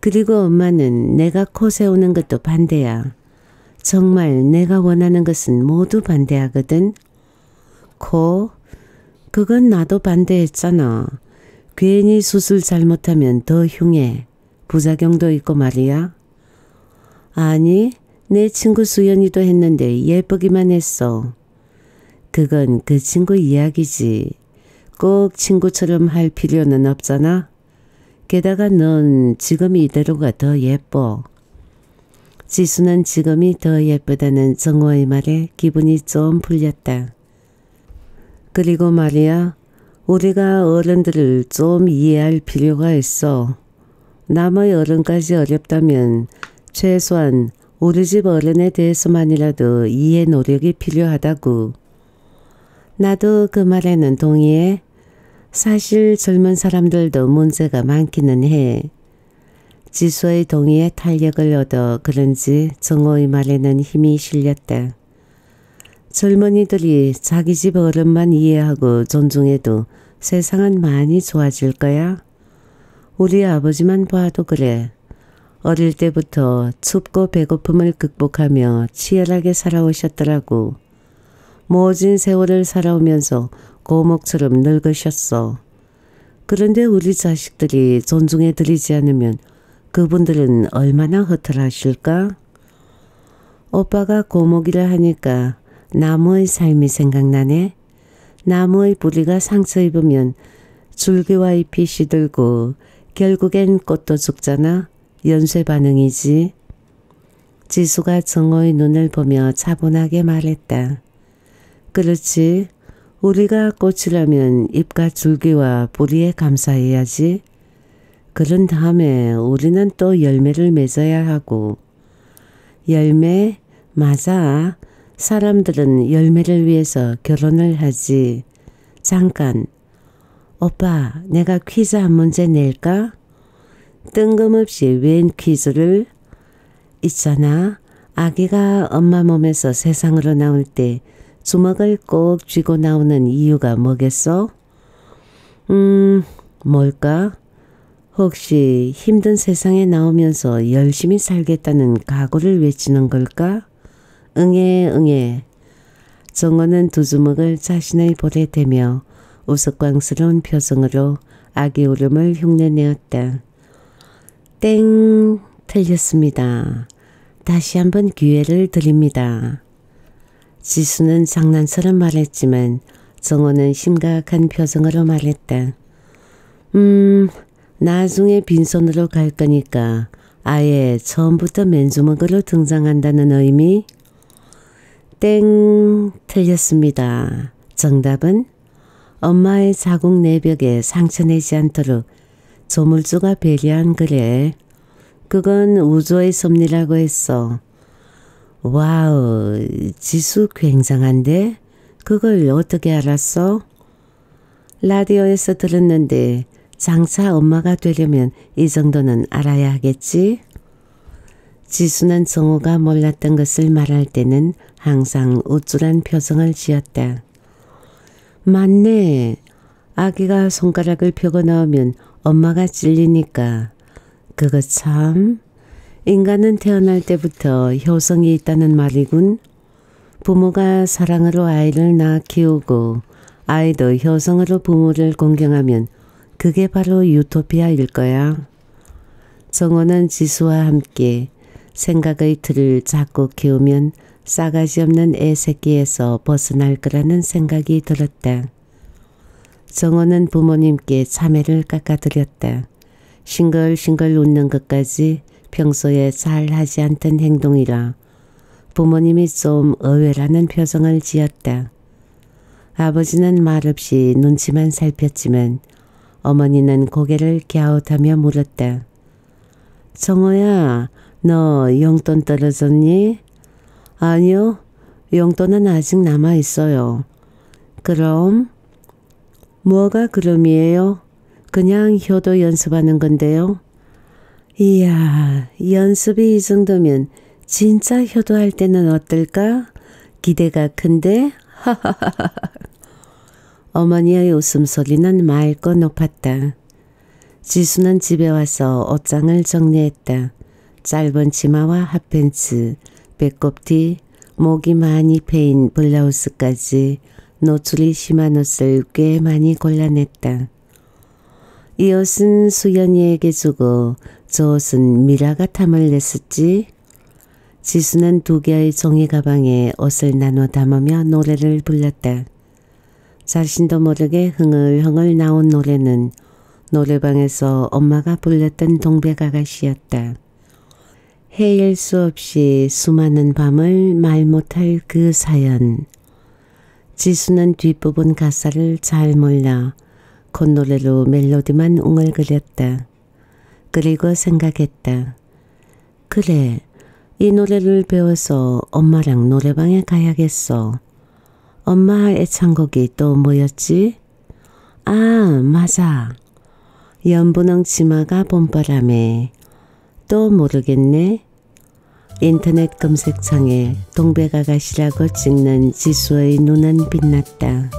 그리고 엄마는 내가 코 세우는 것도 반대야. 정말 내가 원하는 것은 모두 반대하거든. 코? 그건 나도 반대했잖아. 괜히 수술 잘못하면 더 흉해. 부작용도 있고 말이야. 아니, 내 친구 수연이도 했는데 예쁘기만 했어. 그건 그 친구 이야기지. 꼭 친구처럼 할 필요는 없잖아. 게다가 넌 지금 이대로가 더 예뻐. 지수는 지금이 더 예쁘다는 정호의 말에 기분이 좀 풀렸다. 그리고 말이야, 우리가 어른들을 좀 이해할 필요가 있어. 남의 어른까지 어렵다면 최소한 우리 집 어른에 대해서만이라도 이해 노력이 필요하다고. 나도 그 말에는 동의해. 사실 젊은 사람들도 문제가 많기는 해. 지수의 동의에 탄력을 얻어 그런지 정호의 말에는 힘이 실렸다. 젊은이들이 자기 집 어른만 이해하고 존중해도 세상은 많이 좋아질 거야. 우리 아버지만 봐도 그래. 어릴 때부터 춥고 배고픔을 극복하며 치열하게 살아오셨더라고. 모진 세월을 살아오면서 고목처럼 늙으셨어. 그런데 우리 자식들이 존중해드리지 않으면 그분들은 얼마나 허탈하실까? 오빠가 고목이라 하니까 나무의 삶이 생각나네. 나무의 뿌리가 상처 입으면 줄기와 잎이 시들고 결국엔 꽃도 죽잖아. 연쇄 반응이지. 지수가 정호의 눈을 보며 차분하게 말했다. 그렇지. 우리가 꽃이라면 잎과 줄기와 뿌리에 감사해야지. 그런 다음에 우리는 또 열매를 맺어야 하고. 열매? 맞아. 사람들은 열매를 위해서 결혼을 하지. 잠깐. 오빠, 내가 퀴즈 한 문제 낼까? 뜬금없이 웬 퀴즈를? 있잖아. 아기가 엄마 몸에서 세상으로 나올 때 주먹을 꼭 쥐고 나오는 이유가 뭐겠어? 음, 뭘까? 혹시 힘든 세상에 나오면서 열심히 살겠다는 각오를 외치는 걸까? 응애 응애. 정원은 두 주먹을 자신의 볼에 대며 우스꽝스러운 표정으로 아기 울음을 흉내내었다. 땡 틀렸습니다. 다시 한번 기회를 드립니다. 지수는 장난처럼 말했지만 정호는 심각한 표정으로 말했다. 음, 나중에 빈손으로 갈 거니까 아예 처음부터 맨주먹으로 등장한다는 의미? 땡, 틀렸습니다. 정답은 엄마의 자국 내벽에 상처 내지 않도록 조물주가 배려한 그래. 그건 우주의 섭리라고 했어. 와우, 지수 굉장한데? 그걸 어떻게 알았어? 라디오에서 들었는데 장차 엄마가 되려면 이 정도는 알아야 하겠지? 지수는 정호가 몰랐던 것을 말할 때는 항상 우쭐한 표정을 지었다. 맞네. 아기가 손가락을 펴고 나오면 엄마가 찔리니까. 그거 참... 인간은 태어날 때부터 효성이 있다는 말이군. 부모가 사랑으로 아이를 낳아 키우고 아이도 효성으로 부모를 공경하면 그게 바로 유토피아일 거야. 정호는 지수와 함께 생각의 틀을 잡고 키우면 싸가지 없는 애 새끼에서 벗어날 거라는 생각이 들었다. 정호는 부모님께 참외를 깎아드렸다. 싱글싱글 웃는 것까지 평소에 잘 하지 않던 행동이라 부모님이 좀 의외라는 표정을 지었다. 아버지는 말없이 눈치만 살폈지만 어머니는 고개를 갸웃하며 물었다. 정호야, 너 용돈 떨어졌니? 아니요, 용돈은 아직 남아 있어요. 그럼? 뭐가 그럼이에요? 그냥 효도 연습하는 건데요. 이야, 연습이 이 정도면 진짜 효도할 때는 어떨까? 기대가 큰데? 어머니의 웃음소리는 맑고 높았다. 지수는 집에 와서 옷장을 정리했다. 짧은 치마와 핫팬츠, 배꼽티, 목이 많이 패인 블라우스까지 노출이 심한 옷을 꽤 많이 골라냈다. 이 옷은 수연이에게 주고 저 옷은 미라가 탐을 냈었지. 지수는 두 개의 종이 가방에 옷을 나눠 담으며 노래를 불렀다. 자신도 모르게 흥얼흥얼 나온 노래는 노래방에서 엄마가 불렀던 동백 아가씨였다. 헤일 수 없이 수많은 밤을 말 못할 그 사연. 지수는 뒷부분 가사를 잘 몰라 콧노래로 멜로디만 웅얼거렸다. 그리고 생각했다. 그래, 이 노래를 배워서 엄마랑 노래방에 가야겠어. 엄마 애창곡이 또 뭐였지? 아, 맞아. 연분홍 치마가 봄바람에 또 모르겠네. 인터넷 검색창에 동백아가씨라고 찍는 지수의 눈은 빛났다.